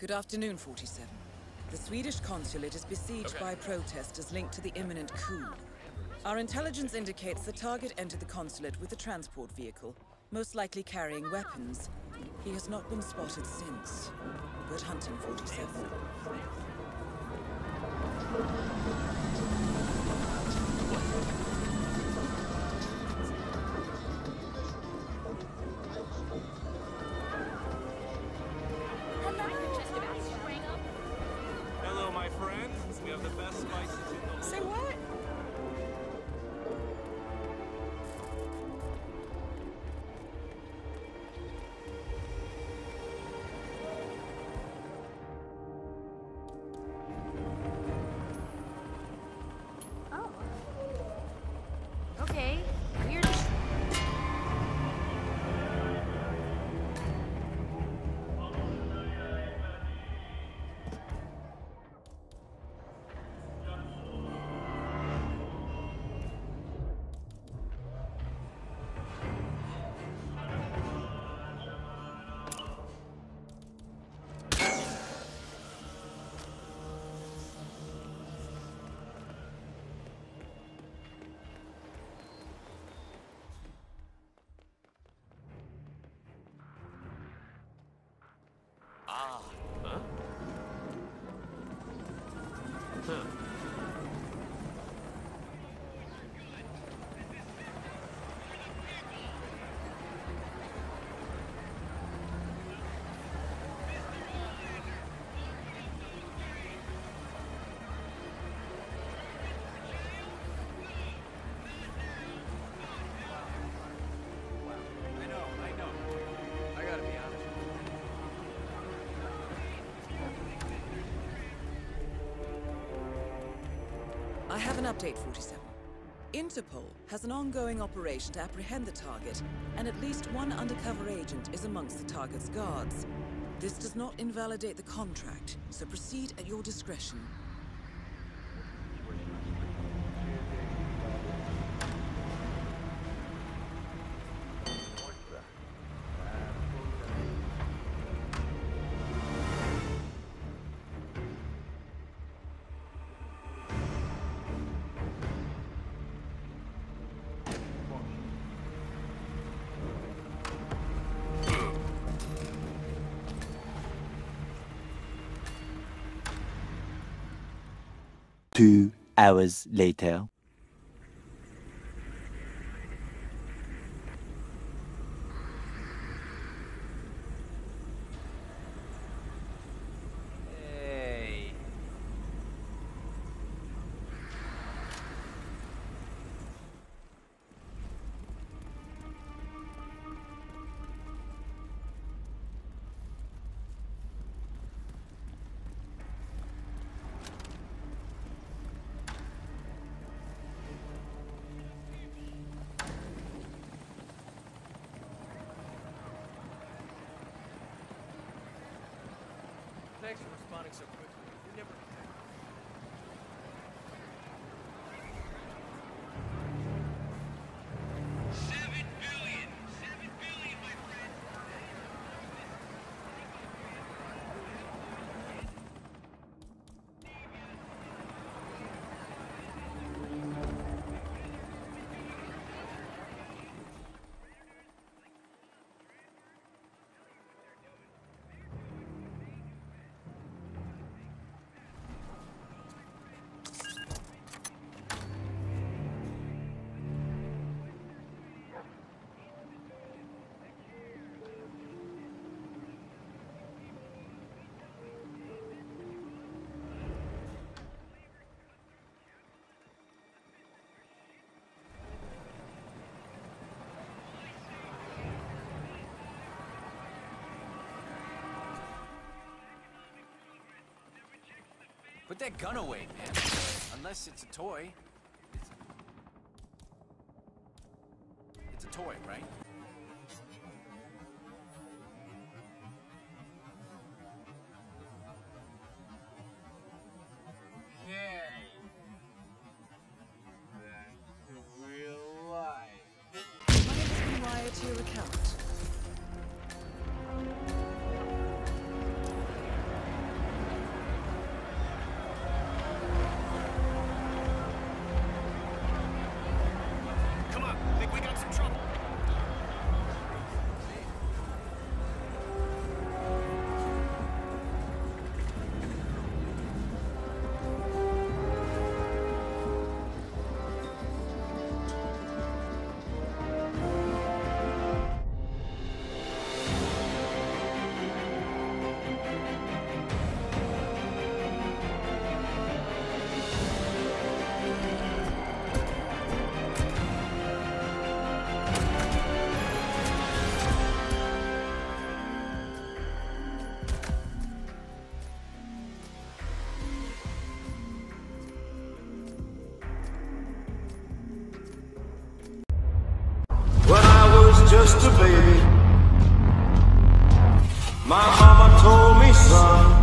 Good afternoon, 47. The Swedish consulate is besieged by protesters linked to the imminent coup. Our intelligence indicates the target entered the consulate with a transport vehicle, most likely carrying weapons. He has not been spotted since. Good hunting, 47. う。Have an update, 47. Interpol has an ongoing operation to apprehend the target, and at least one undercover agent is amongst the target's guards. This does not invalidate the contract, so proceed at your discretion. Two hours later. Thanks for responding so quickly. You never. Put that gun away, man. Unless it's a toy. It's, it's a toy, right? Just a baby. My mama told me, son,